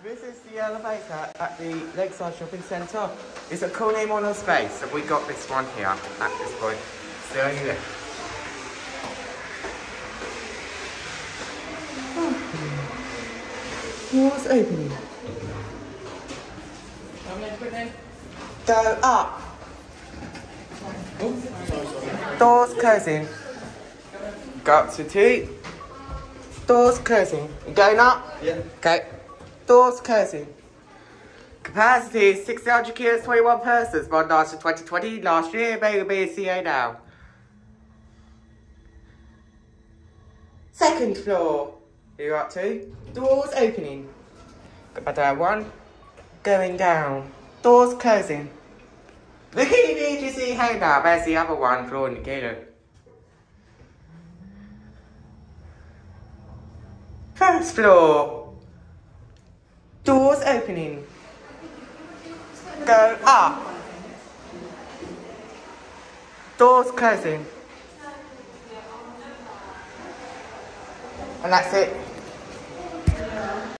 This is the elevator at the Lakeside Shopping Centre. It's a KONE Monospace, and we got this one here at this point. It's the only lift. Doors opening. Go up. Doors closing. Go up to two. Doors closing. You going up? Yeah. Okay. Doors closing. Capacity 600 kilos, 21 persons. Born last in 2020. Last year, may be CA now. Second floor. You're up to. Doors opening. Down one. Going down. Doors closing. The agency hangar. There's the other one floor indicator. First floor. Doors opening. Go up. Doors closing. And that's it.